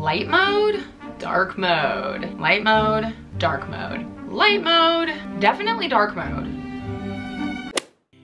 light mode, dark mode, light mode, dark mode, light mode, definitely dark mode.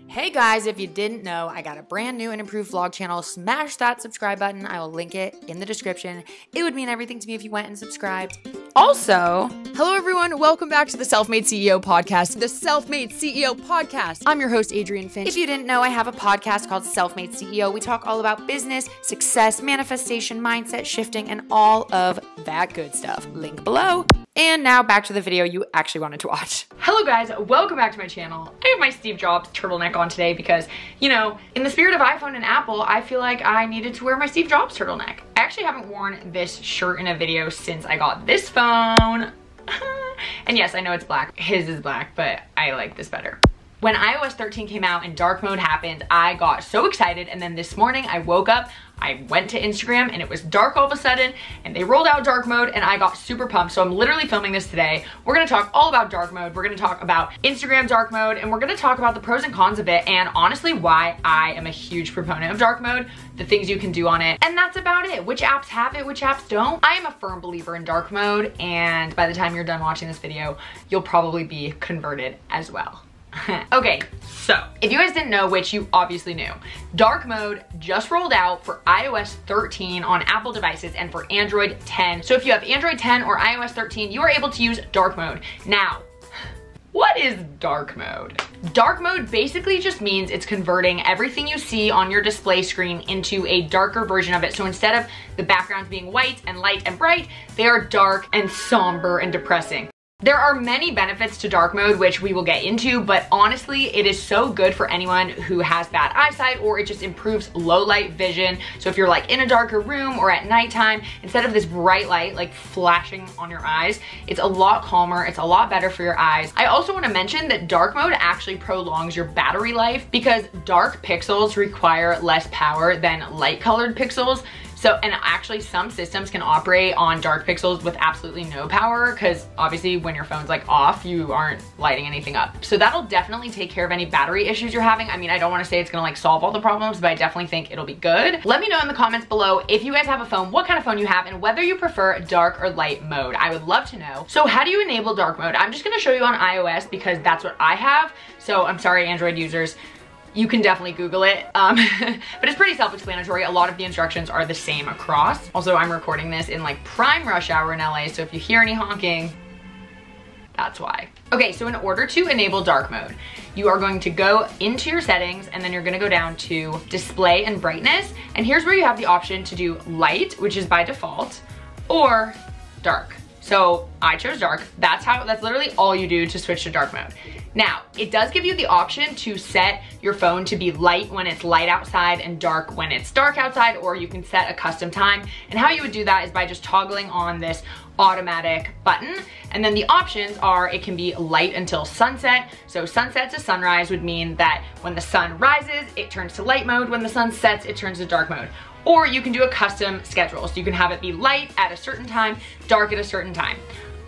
Hey guys, if you didn't know, I got a brand new and improved vlog channel. Smash that subscribe button. I will link it in the description. It would mean everything to me if you went and subscribed. Also, hello everyone. Welcome back to the Self-Made CEO podcast, the Self-Made CEO podcast. I'm your host, Adrienne Finch. If you didn't know, I have a podcast called Self-Made CEO. We talk all about business, success, manifestation, mindset shifting, and all of that good stuff. Link below. And now back to the video you actually wanted to watch. Hello guys, welcome back to my channel. I have my Steve Jobs turtleneck on today because, you know, in the spirit of iPhone and Apple, I feel like I needed to wear my Steve Jobs turtleneck. I actually haven't worn this shirt in a video since I got this phone. and yes, I know it's black. His is black, but I like this better. When iOS 13 came out and dark mode happened, I got so excited and then this morning I woke up, I went to Instagram and it was dark all of a sudden and they rolled out dark mode and I got super pumped. So I'm literally filming this today. We're gonna talk all about dark mode. We're gonna talk about Instagram dark mode and we're gonna talk about the pros and cons of it and honestly why I am a huge proponent of dark mode, the things you can do on it. And that's about it. Which apps have it, which apps don't. I am a firm believer in dark mode and by the time you're done watching this video, you'll probably be converted as well. okay, so if you guys didn't know, which you obviously knew, dark mode just rolled out for iOS 13 on Apple devices and for Android 10. So if you have Android 10 or iOS 13, you are able to use dark mode. Now, what is dark mode? Dark mode basically just means it's converting everything you see on your display screen into a darker version of it. So instead of the backgrounds being white and light and bright, they are dark and somber and depressing. There are many benefits to dark mode, which we will get into, but honestly, it is so good for anyone who has bad eyesight or it just improves low light vision. So if you're like in a darker room or at nighttime, instead of this bright light like flashing on your eyes, it's a lot calmer, it's a lot better for your eyes. I also wanna mention that dark mode actually prolongs your battery life because dark pixels require less power than light colored pixels. So, and actually some systems can operate on dark pixels with absolutely no power because obviously when your phone's like off, you aren't lighting anything up. So that'll definitely take care of any battery issues you're having. I mean, I don't wanna say it's gonna like solve all the problems, but I definitely think it'll be good. Let me know in the comments below if you guys have a phone, what kind of phone you have and whether you prefer dark or light mode. I would love to know. So how do you enable dark mode? I'm just gonna show you on iOS because that's what I have. So I'm sorry, Android users you can definitely Google it. Um, but it's pretty self-explanatory. A lot of the instructions are the same across. Also, I'm recording this in like prime rush hour in LA, so if you hear any honking, that's why. Okay, so in order to enable dark mode, you are going to go into your settings and then you're gonna go down to display and brightness. And here's where you have the option to do light, which is by default, or dark. So I chose dark. That's how, that's literally all you do to switch to dark mode. Now, it does give you the option to set your phone to be light when it's light outside and dark when it's dark outside, or you can set a custom time. And how you would do that is by just toggling on this automatic button. And then the options are it can be light until sunset. So sunset to sunrise would mean that when the sun rises, it turns to light mode. When the sun sets, it turns to dark mode. Or you can do a custom schedule. So you can have it be light at a certain time, dark at a certain time.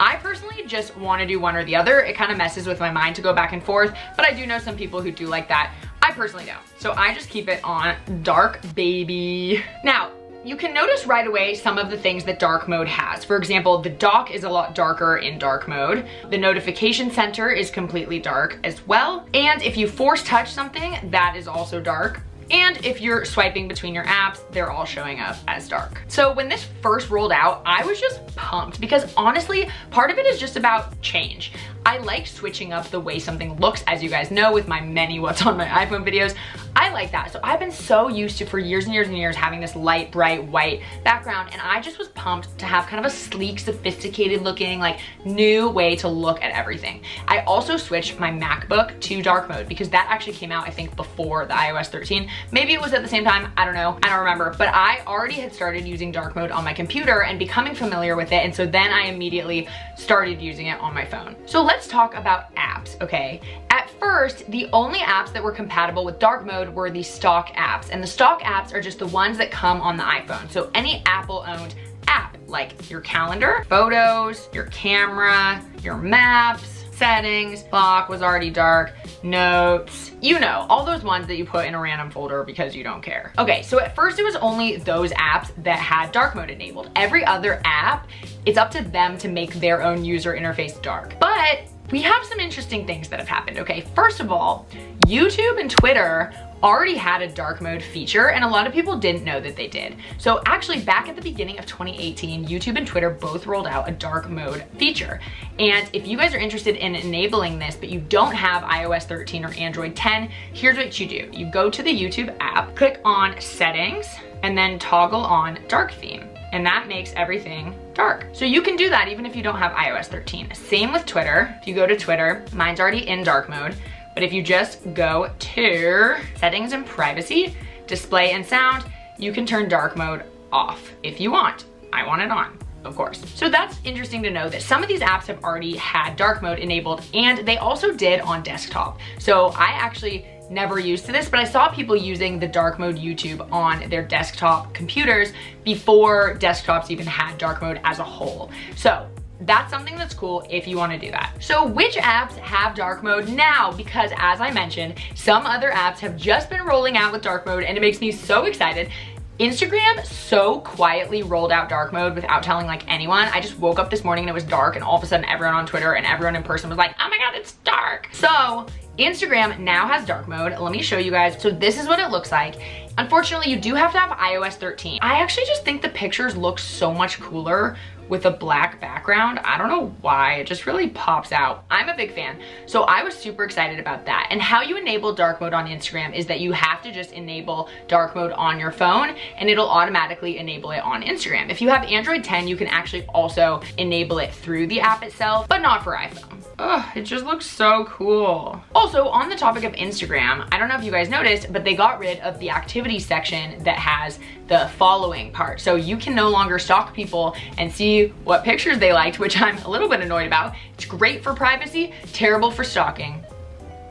I personally just want to do one or the other. It kind of messes with my mind to go back and forth, but I do know some people who do like that. I personally don't. So I just keep it on dark baby. Now, you can notice right away some of the things that dark mode has. For example, the dock is a lot darker in dark mode. The notification center is completely dark as well. And if you force touch something, that is also dark. And if you're swiping between your apps, they're all showing up as dark. So when this first rolled out, I was just pumped because honestly, part of it is just about change. I like switching up the way something looks, as you guys know with my many what's on my iPhone videos. I like that. So I've been so used to, for years and years and years, having this light, bright, white background. And I just was pumped to have kind of a sleek, sophisticated looking, like new way to look at everything. I also switched my MacBook to dark mode because that actually came out, I think, before the iOS 13. Maybe it was at the same time, I don't know, I don't remember. But I already had started using dark mode on my computer and becoming familiar with it. And so then I immediately started using it on my phone. So let's talk about apps, okay? At first, the only apps that were compatible with dark mode were the stock apps. And the stock apps are just the ones that come on the iPhone. So any Apple owned app, like your calendar, photos, your camera, your maps, settings, clock was already dark, notes, you know, all those ones that you put in a random folder because you don't care. Okay, so at first it was only those apps that had dark mode enabled. Every other app, it's up to them to make their own user interface dark. But we have some interesting things that have happened, okay? First of all, YouTube and Twitter already had a dark mode feature and a lot of people didn't know that they did. So actually back at the beginning of 2018, YouTube and Twitter both rolled out a dark mode feature. And if you guys are interested in enabling this, but you don't have iOS 13 or Android 10, here's what you do. You go to the YouTube app, click on settings, and then toggle on dark theme. And that makes everything dark. So you can do that even if you don't have iOS 13. Same with Twitter. If you go to Twitter, mine's already in dark mode. But if you just go to settings and privacy, display and sound, you can turn dark mode off if you want. I want it on of course. So that's interesting to know that some of these apps have already had dark mode enabled and they also did on desktop. So I actually never used to this, but I saw people using the dark mode YouTube on their desktop computers before desktops even had dark mode as a whole. So that's something that's cool if you wanna do that. So which apps have dark mode now? Because as I mentioned, some other apps have just been rolling out with dark mode and it makes me so excited. Instagram so quietly rolled out dark mode without telling like anyone. I just woke up this morning and it was dark and all of a sudden everyone on Twitter and everyone in person was like, oh my God, it's dark. So Instagram now has dark mode. Let me show you guys. So this is what it looks like. Unfortunately, you do have to have iOS 13. I actually just think the pictures look so much cooler with a black background. I don't know why, it just really pops out. I'm a big fan, so I was super excited about that. And how you enable dark mode on Instagram is that you have to just enable dark mode on your phone and it'll automatically enable it on Instagram. If you have Android 10, you can actually also enable it through the app itself, but not for iPhone. Ugh, it just looks so cool. Also, on the topic of Instagram, I don't know if you guys noticed, but they got rid of the activity section that has the following part. So you can no longer stalk people and see what pictures they liked, which I'm a little bit annoyed about. It's great for privacy, terrible for stalking.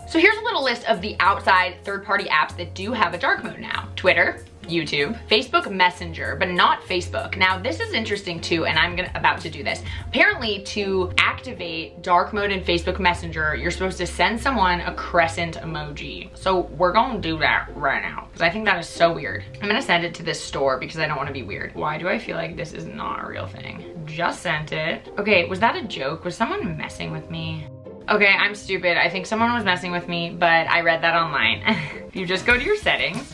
So here's a little list of the outside third-party apps that do have a dark mode now. Twitter, YouTube, Facebook Messenger, but not Facebook. Now this is interesting too, and I'm gonna, about to do this. Apparently to activate dark mode in Facebook Messenger, you're supposed to send someone a crescent emoji. So we're gonna do that right now, because I think that is so weird. I'm gonna send it to this store because I don't wanna be weird. Why do I feel like this is not a real thing? Just sent it. Okay, was that a joke? Was someone messing with me? Okay, I'm stupid. I think someone was messing with me, but I read that online. if you just go to your settings,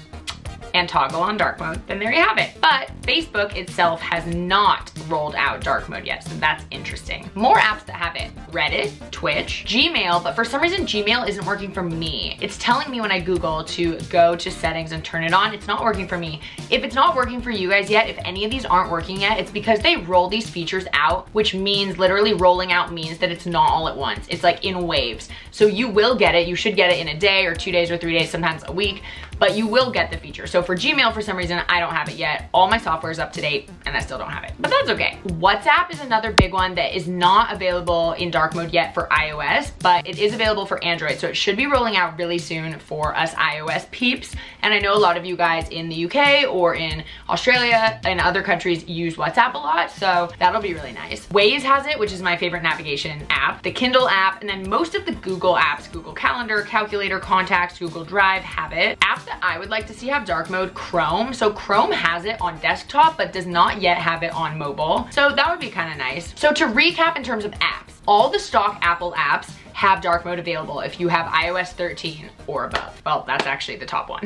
and toggle on dark mode, then there you have it. But Facebook itself has not rolled out dark mode yet, so that's interesting. More apps that have it, Reddit, Twitch, Gmail, but for some reason Gmail isn't working for me. It's telling me when I Google to go to settings and turn it on, it's not working for me. If it's not working for you guys yet, if any of these aren't working yet, it's because they roll these features out, which means literally rolling out means that it's not all at once. It's like in waves. So you will get it, you should get it in a day or two days or three days, sometimes a week, but you will get the feature. So for Gmail, for some reason, I don't have it yet. All my software is up to date and I still don't have it, but that's okay. WhatsApp is another big one that is not available in dark mode yet for iOS, but it is available for Android. So it should be rolling out really soon for us iOS peeps. And I know a lot of you guys in the UK or in Australia and other countries use WhatsApp a lot. So that'll be really nice. Waze has it, which is my favorite navigation app, the Kindle app, and then most of the Google apps, Google Calendar, Calculator, Contacts, Google Drive have it. Apps that I would like to see have dark mode, Chrome. So Chrome has it on desktop, but does not yet have it on mobile. So that would be kind of nice. So to recap in terms of apps, all the stock Apple apps have dark mode available if you have iOS 13 or above. Well, that's actually the top one.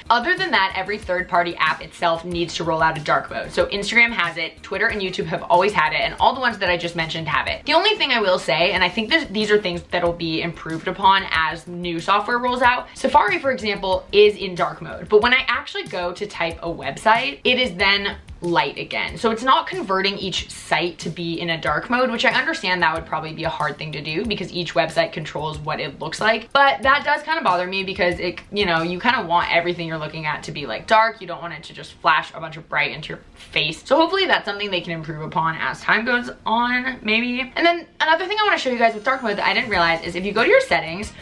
Other than that, every third party app itself needs to roll out a dark mode. So Instagram has it, Twitter and YouTube have always had it, and all the ones that I just mentioned have it. The only thing I will say, and I think this, these are things that'll be improved upon as new software rolls out, Safari, for example, is in dark mode. But when I actually go to type a website, it is then light again. So it's not converting each site to be in a dark mode, which I understand that would probably be a hard thing to do because each website controls what it looks like. But that does kind of bother me because it, you know, you kind of want everything you're looking at to be like dark. You don't want it to just flash a bunch of bright into your face. So hopefully that's something they can improve upon as time goes on, maybe. And then another thing I want to show you guys with dark mode that I didn't realize is if you go to your settings,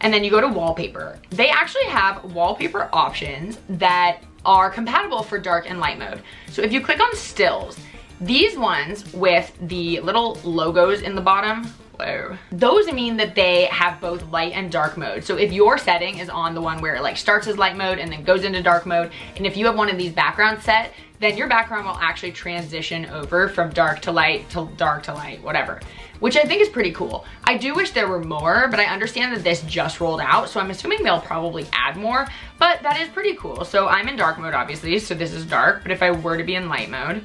and then you go to wallpaper. They actually have wallpaper options that are compatible for dark and light mode. So if you click on stills, these ones with the little logos in the bottom, Whoa. Those mean that they have both light and dark mode. So if your setting is on the one where it like starts as light mode and then goes into dark mode, and if you have one of these backgrounds set, then your background will actually transition over from dark to light to dark to light, whatever, which I think is pretty cool. I do wish there were more, but I understand that this just rolled out, so I'm assuming they'll probably add more, but that is pretty cool. So I'm in dark mode, obviously, so this is dark, but if I were to be in light mode,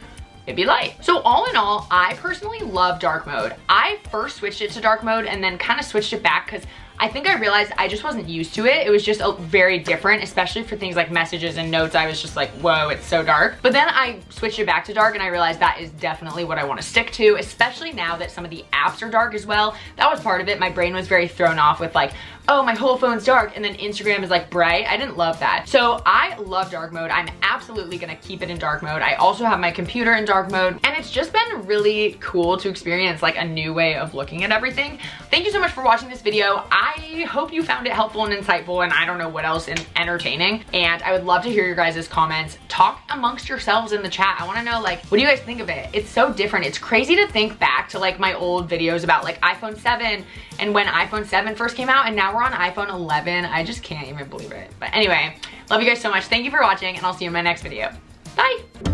it'd be light. So all in all, I personally love dark mode. I first switched it to dark mode and then kind of switched it back because I think I realized I just wasn't used to it. It was just a, very different, especially for things like messages and notes. I was just like, whoa, it's so dark. But then I switched it back to dark and I realized that is definitely what I wanna stick to, especially now that some of the apps are dark as well. That was part of it. My brain was very thrown off with like, oh, my whole phone's dark, and then Instagram is like bright. I didn't love that. So I love dark mode. I'm absolutely gonna keep it in dark mode. I also have my computer in dark mode, and it's just been really cool to experience like a new way of looking at everything. Thank you so much for watching this video. I hope you found it helpful and insightful, and I don't know what else in entertaining. And I would love to hear your guys' comments. Talk amongst yourselves in the chat. I wanna know like, what do you guys think of it? It's so different. It's crazy to think back to like my old videos about like iPhone 7 and when iPhone 7 first came out, and now we're on iPhone 11. I just can't even believe it. But anyway, love you guys so much. Thank you for watching, and I'll see you in my next video. Bye.